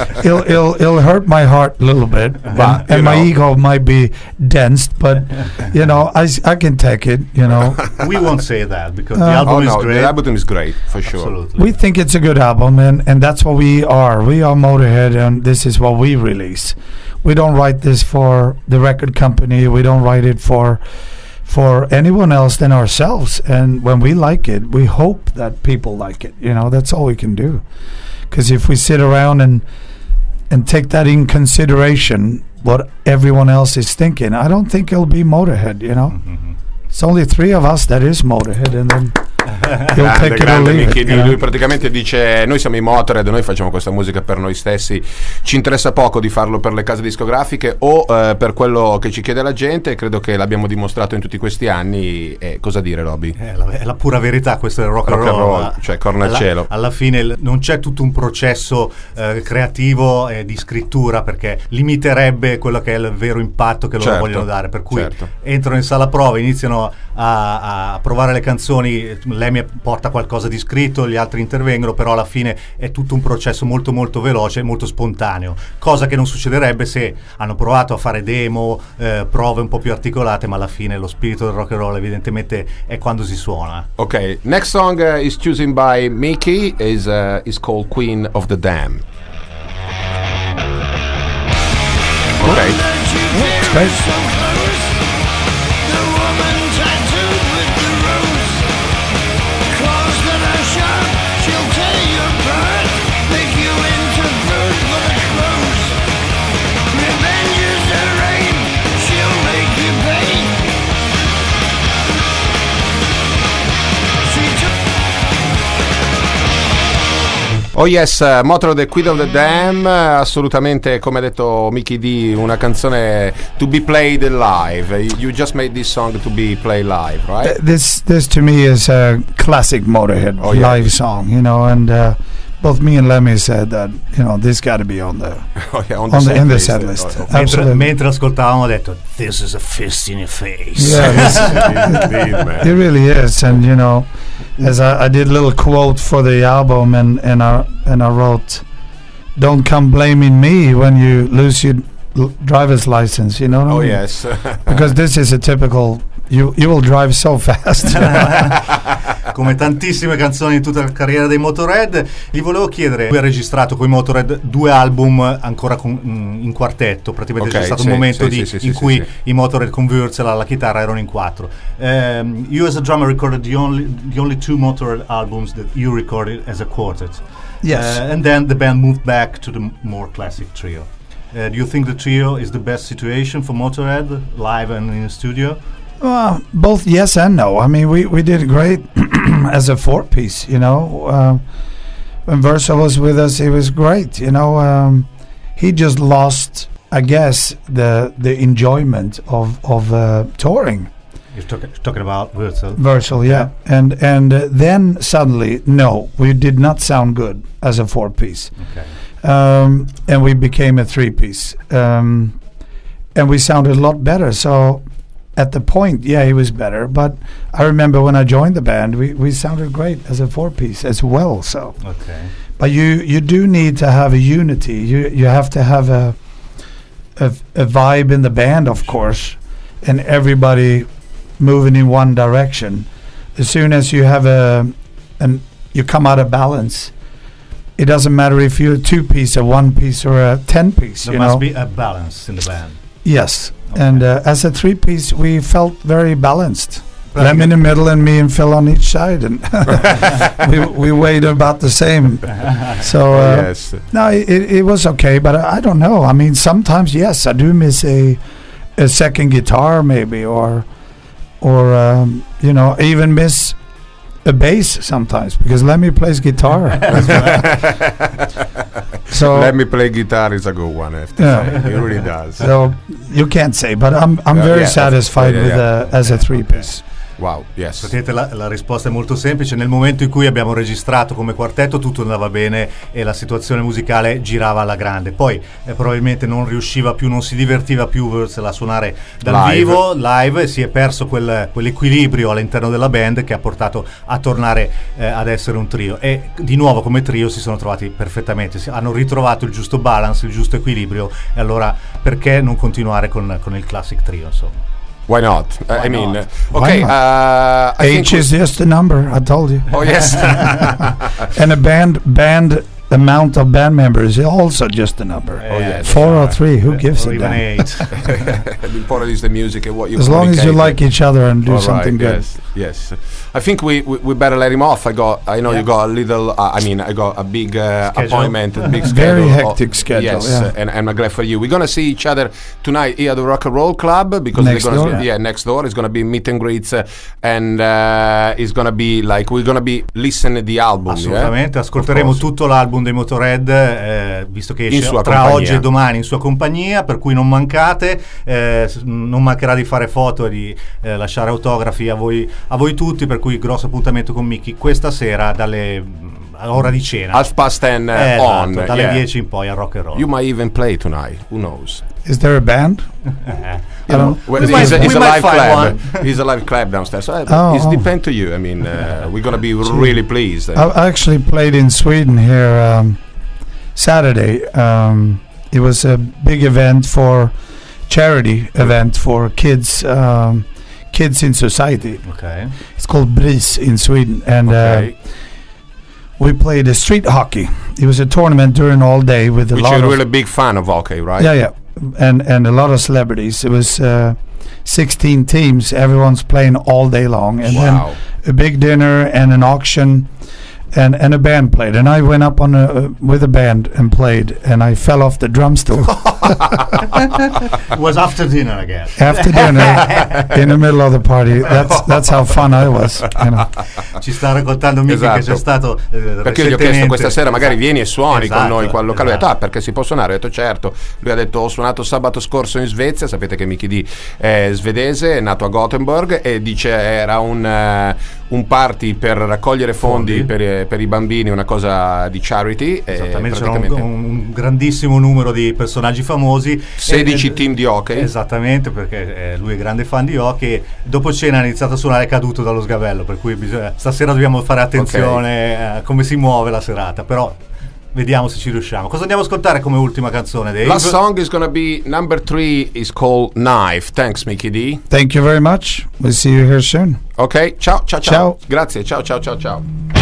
it'll, it'll it'll hurt my heart a little bit, But, and, and my ego might be dense, but you know, I, I can take it. You know, we won't say that because the Uh, album oh is no, great. the album is great for sure. Absolutely. we think it's a good album, and and that's what we are. We are Motorhead, and this is what we release. We don't write this for the record company. We don't write it for for anyone else than ourselves. And when we like it, we hope that people like it. You know, that's all we can do. Because if we sit around and and take that in consideration, what everyone else is thinking, I don't think it'll be Motorhead. You know, Mhm. it's only three of us that is Motorhead, and then Grande, it or grande. D. you know? Lui praticamente dice: Noi siamo i Motorhead, noi facciamo questa musica per noi stessi. Ci interessa poco di farlo per le case discografiche o eh, per quello che ci chiede la gente. Credo che l'abbiamo dimostrato in tutti questi anni. E cosa dire, Robby? È la, è la pura verità, questo è il rock, Rock and roll. roll, cioè corno al cielo. Alla fine non c'è tutto un processo eh, creativo e di scrittura perché limiterebbe quello che è il vero impatto che loro Certo, vogliono dare. Per cui certo. entrano in sala prova, iniziano a, a provare le canzoni, lei mi porta qualcosa di scritto, gli altri intervengono, però alla fine è tutto un processo molto molto veloce e molto spontaneo, cosa che non succederebbe se hanno provato a fare demo, eh, prove un po' più articolate, ma alla fine lo spirito del rock and roll evidentemente è quando si suona. Ok, next song uh, is chosen by Mickey. is uh, is called Queen of the Dam. Ok. Great. Oh yes, uh, Motor of the Queen of the Dam, uh, assolutamente come ha detto Mickey D, una canzone to be played live. You just made this song to be played live, right? Th- this this to me is a classic Motorhead Oh, yeah. live song, you know, and uh, both me and Lemmy said that you know this got to be on the Oh, yeah, on the set in the list. set list. Oh, oh. Mentre, mentre ascoltavamo ho detto This is a fist in your face. Yeah, this- Indeed, man. it really is, and you know, as I, I did a little quote for the album, and and I and I wrote, "Don't come blaming me when you lose your driver's license." You know what I Oh mean? yes. Because this is a typical. You you will drive so fast. Come tantissime canzoni in tutta la carriera dei Motorhead, gli volevo chiedere, lui ha registrato con i Motorhead due album ancora con- mm, in quartetto, praticamente Ok, c'è stato sì, un momento sì, di- sì, sì, in sì, cui sì. i Motorhead con Wurzel alla chitarra erano in quattro. Ehm, you as a drummer recorded the only, the only two Motorhead albums that you recorded as a quartet. Yes. Uh, and then the band moved back to the more classic trio. Uh, do you think the trio is the best situation for Motorhead, live and in the studio? Well, both yes and no. I mean, we, we did great as a four piece, you know. Uh, when Versa was with us, he was great, you know. Um, he just lost, I guess, the the enjoyment of of uh, touring. You're talk- talking about Wurzel. Virtual, yeah. And and uh, then suddenly, no, we did not sound good as a four piece, Okay. um, and we became a three piece, um, and we sounded a lot better. So at the point, yeah, he was better. But I remember when I joined the band, we, we sounded great as a four piece as well. So, Okay. but you you do need to have a unity. You you have to have a a, a vibe in the band, of course, and everybody moving in one direction. As soon as you have a and you come out of balance, it doesn't matter if you're a two piece, a one piece, or a ten piece. There must know. be a balance in the band. Yes, Okay. and uh, as a three piece, we felt very balanced. But Lem in the middle and me and Phil on each side, and we we weighed about the same. So uh, yes. no, it, it was okay, but I, I don't know. I mean, sometimes yes, I do miss a a second guitar maybe, or or um, you know, even miss a bass sometimes because Lemmy plays guitar. so Let me play guitar is a good one. I have Yeah. It really does. so you can't say, but I'm I'm Yeah, very yeah, satisfied with uh, as a three piece. Wow, yes. Praticamente la, la risposta è molto semplice. Nel momento in cui abbiamo registrato come quartetto tutto andava bene e la situazione musicale girava alla grande. Poi eh, probabilmente non riusciva più, non si divertiva più a suonare dal Live. vivo, live, e si è perso quel- quell'equilibrio all'interno della band che ha portato a tornare eh, ad essere un trio. E di nuovo come trio si sono trovati perfettamente, si- hanno ritrovato il giusto balance, il giusto equilibrio e allora perché non continuare con, con il classic trio insomma. Why not? Why I mean, not? uh, okay. Why Uh, Age is just a number. I told you. Oh yes. and a band band amount of band members is also just a number. Oh, yeah, Four or three, who right. gives Or a even damn? eight. the important is the music and what you As long as you like each other and do All something right, good. Yes, yes. I think we, we, we better let him off. I got. I know Yeah. you got a little. Uh, I mean, I got a big uh, appointment, a big Very schedule. hectic schedule, Yes, yeah. and, and I'm glad for you. We're gonna see each other tonight here at the Rock and Roll Club because Next they're gonna door? yeah next door. It's gonna be meet and greets uh, and uh, it's gonna be like we're gonna be listening the album. Assolutamente, yeah? ascolteremo tutto l'album dei Motorhead, eh, visto che esce tra compagnia. oggi e domani in sua compagnia, per cui non mancate, eh, non mancherà di fare foto e di eh, lasciare autografi a voi, a voi tutti, per cui grosso appuntamento con Mickey questa sera dalle mm, ora di cena. Half past ten uh, Eh, on. esatto, dalle yeah. 10 in poi a rock and roll. You might even play tonight. Who knows? Is there a band? I don't. Well, We it's, might- a, it's we a live find club. one. It's a live club downstairs. So, uh, Oh, it's oh. depend to you. I mean, uh, we're gonna be really pleased. I I actually played in Sweden here um, Saturday. Um, it was a big event for charity event for kids, um, kids in society. ok. It's called BRIS in Sweden, and okay. uh, we played a street hockey. It was a tournament during all day with a Which lot you're of really big fan of hockey, right? yeah, yeah, and and a lot of celebrities. It was uh, 16 teams. Everyone's playing all day long, and then a big dinner and an auction and and a band played and I went up on a uh, with a band and played and I fell off the drum stool It was after dinner again. after dinner in the middle of the party that's that's how fun I was you know. Ci sta raccontando Mickey Esatto. che c'è stato eh, Perché io gli ho chiesto questa sera, magari vieni e suoni con Esatto, noi qua al locale. Ho detto, esatto. ah, perché si può suonare? Ho detto, certo. Lui ha detto, ho suonato sabato scorso in Svezia. Sapete che Mickey D è svedese, è nato a Gothenburg e dice era un, eh, un party per raccogliere fondi, Fondi. Per, eh, per i bambini, una cosa di charity. e Esattamente, c'era un, un- grandissimo numero di personaggi famosi. 16 E- team di hockey. Esattamente, perché eh, lui è grande fan di hockey. Dopo cena ha iniziato a suonare caduto dallo sgabello, per cui bisogna- stasera dobbiamo fare attenzione a come si muove la serata, però vediamo se ci riusciamo. Cosa andiamo a ascoltare come ultima canzone, Dave? Last song is gonna be number three is called Knife. Thanks, Mickey D. thank you very much we'll see you here soon Ok, ciao, ciao, ciao. Ciao. Grazie, ciao, ciao, ciao, ciao.